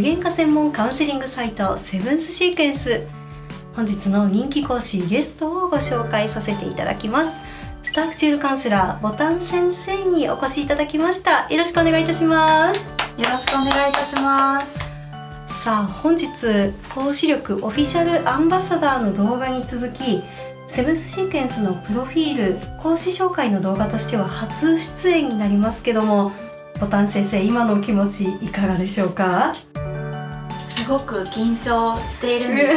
具現化専門カウンセリングサイトセブンスシークエンス。本日の人気講師ゲストをご紹介させていただきます。スタッフチュールカウンセラーボタン先生にお越しいただきました。よろしくお願いいたします。よろしくお願いいたします。さあ本日講師力オフィシャルアンバサダーの動画に続きセブンスシークエンスのプロフィール講師紹介の動画としては初出演になりますけどもボタン先生今のお気持ちいかがでしょうか？すごく緊張しているんです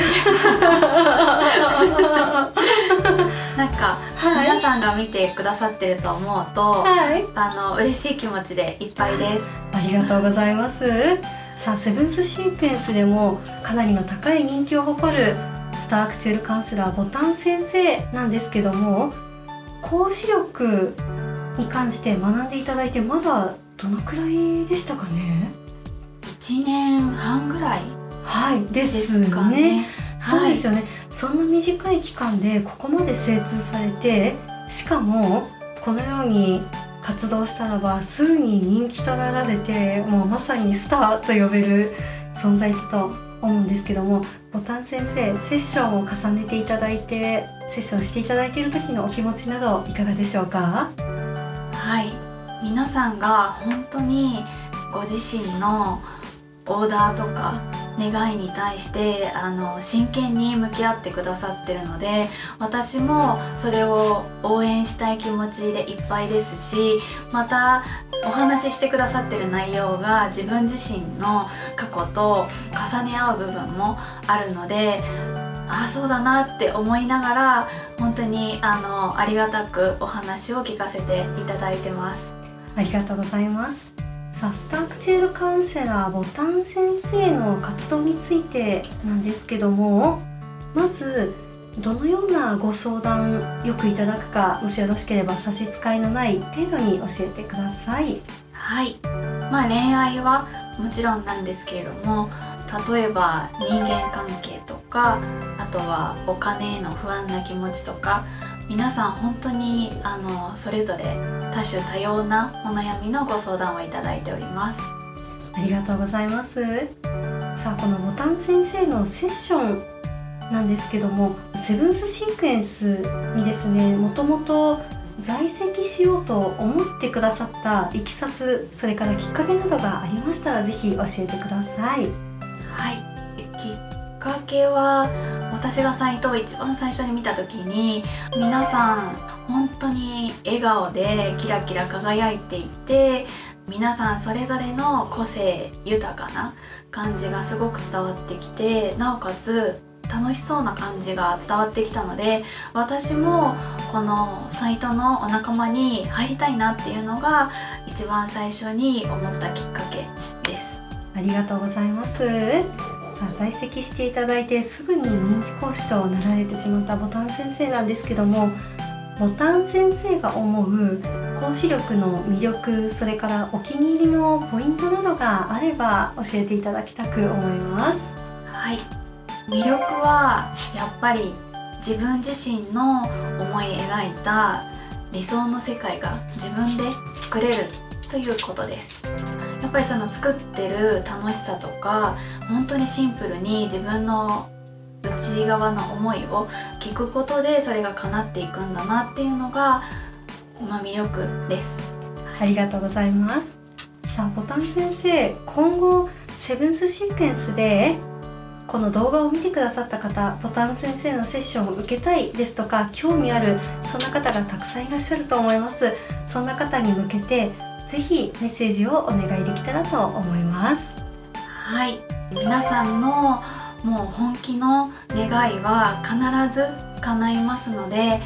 なんか、はい、皆さんが見てくださってると思うと、はい、あの嬉しい気持ちでいっぱいです。ありがとうございます。さあセブンスシークエンスでもかなりの高い人気を誇るスタークチュールカウンセラーボタン先生なんですけども講師力に関して学んでいただいてまだどのくらいでしたかね？1年半ぐらいはい。ですね、ね、そうですよね、はい、そんな短い期間でここまで精通されてしかもこのように活動したらばすぐに人気となられてもうまさにスターと呼べる存在だと思うんですけどもボタン先生セッションを重ねていただいてセッションしていただいている時のお気持ちなどいかがでしょうか？はい。皆さんが本当にご自身のオーダーとか願いに対してあの真剣に向き合ってくださってるので私もそれを応援したい気持ちでいっぱいですしまたお話ししてくださってる内容が自分自身の過去と重ね合う部分もあるのでああそうだなって思いながら本当にあのありがたくお話を聞かせていただいてます。ありがとうございます。さあスタークチュールカウンセラーボタン先生の活動についてなんですけどもまずどのようなご相談よくいただくかもしよろしければ差し支えのない程度に教えてください。はい。まあ恋愛はもちろんなんですけれども例えば人間関係とかあとはお金への不安な気持ちとか皆さん本当にあのそれぞれ多種多様なお悩みのご相談をいただいております。ありがとうございます。さあこのボタン先生のセッションなんですけどもセブンスシークエンスにですねもともと在籍しようと思ってくださったいきさつそれからきっかけなどがありましたら是非教えてください。はい。きっかけは私がサイトを一番最初に見た時に皆さん本当に笑顔でキラキラ輝いていて皆さんそれぞれの個性豊かな感じがすごく伝わってきてなおかつ楽しそうな感じが伝わってきたので私もこのサイトのお仲間に入りたいなっていうのが一番最初に思ったきっかけです。ありがとうございます。さあ在籍していただいてすぐに人気講師となられてしまったボタン先生なんですけどもボタン先生が思う講師力の魅力それからお気に入りのポイントなどがあれば教えていただきたく思います。はい。魅力はやっぱり自分自身の思い描いた理想の世界が自分で作れるということです。やっぱりその作ってる楽しさとか本当にシンプルに自分の内側の思いを聞くことでそれが叶っていくんだなっていうのが、まあ、魅力です。ありがとうございます。さあボタン先生今後セブンスシークエンスでこの動画を見てくださった方ボタン先生のセッションを受けたいですとか興味あるそんな方がたくさんいらっしゃると思います。そんな方に向けてぜひメッセージをお願いできたらと思います。はい。皆さんのもう本気の願いは必ず叶いますので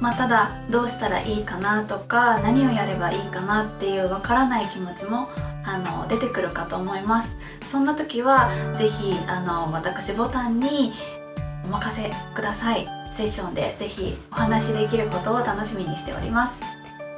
まあ、ただどうしたらいいかなとか何をやればいいかなっていうわからない気持ちもあの出てくるかと思います。そんな時は是非あの私ボタンにお任せください。セッションで是非お話しできることを楽しみにしております。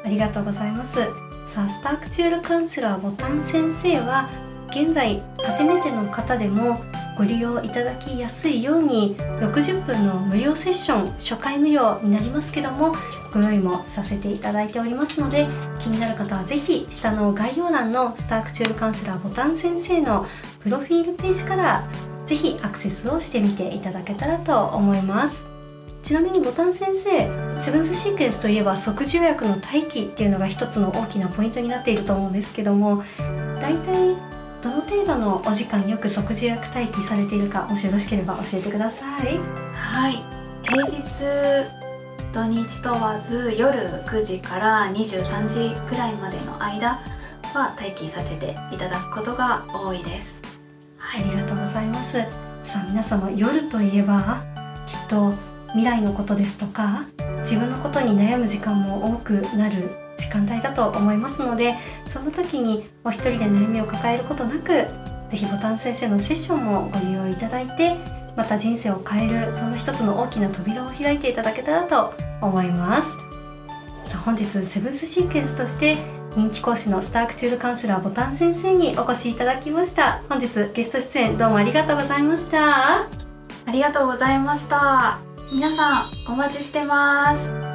ありがとうございますさあスタークチュールカウンセラーボタン先生は現在初めての方でもご利用いただきやすいように60分の無料セッション初回無料になりますけどもご用意もさせていただいておりますので気になる方は是非下の概要欄のスタークチュールカウンセラーボタン先生のプロフィールページから是非アクセスをしてみていただけたらと思います。ちなみにボタン先生セブンスシークエンスといえば即時予約の待機っていうのが一つの大きなポイントになっていると思うんですけども大体どの程度のお時間よく即時予約待機されているかもしよろしければ教えてください。はい。平日土日問わず夜9時から23時くらいまでの間は待機させていただくことが多いです。はい、ありがとうございます。さあ皆様夜といえばきっと未来のことですとか自分のことに悩む時間も多くなる時間帯だと思いますのでその時にお一人で悩みを抱えることなく是非ボタン先生のセッションもご利用いただいてまた人生を変えるその一つの大きな扉を開いていただけたらと思います。さあ本日セブンスシーケンスとして人気講師のスタークチュールカウンセラーボタン先生にお越しいただきました。本日ゲスト出演どうもありがとうございました。ありがとうございました。皆さんお待ちしてます。